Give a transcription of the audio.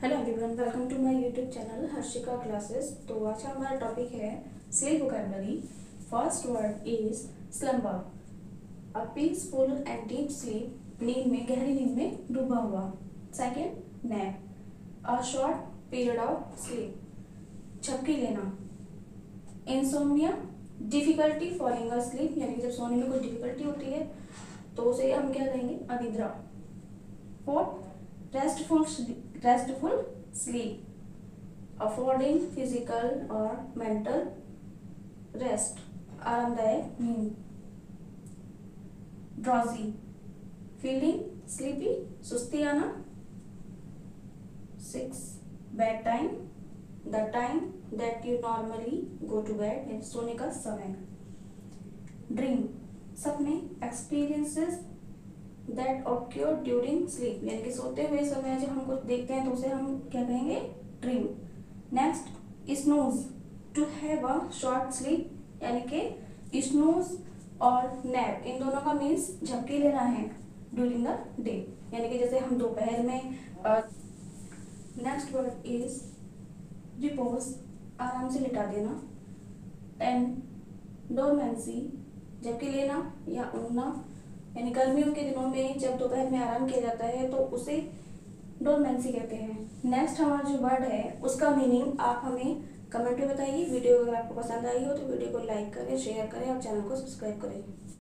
Hello everyone welcome to my YouTube channel Harshika classes तो आज का हमारा टॉपिक है sleep vocabulary first word is slumber a peaceful and deep sleep नींद में, गहरी नींद में डूबा हुआ. Second nap a short period of sleep झपकी लेना. Insomnia difficulty falling asleep यानी जब सोने में कोई डिफिकल्टी होती है तो उसे हम क्या कहेंगे? अनिद्रा. Fourth restful restful sleep affording physical और मेंटल रेस्ट आरामदायक नींद. ड्रॉजी फीलिंग स्लीपी सुस्ती आना six bedtime the time that you normally go to bed सोने का समय. ड्रीम सपने experiences that occur during sleep यानी कि सोते हुए समय जब हम कुछ देखते हैं तो उसे हम क्या कहेंगे? Dream next snooze to have a short sleep यानी कि स्नूज और नैप इन दोनों का मीन्स झपकी लेना है ड्यूरिंग द डे यानी कि जैसे हम दोपहर में नेक्स्ट वर्ड इज़ रिपोज आराम से लिटा देना. एंड डोरमेंसी जबकि लेना या उड़ना. यानी गर्मियों के दिनों में जब दोपहर में आराम किया जाता है तो उसे डोरमेंसी कहते हैं। नेक्स्ट हमारा जो वर्ड है, उसका मीनिंग आप हमें कमेंट में बताइए। वीडियो अगर आपको पसंद आई हो तो वीडियो को लाइक करें शेयर करें और चैनल को सब्सक्राइब करें।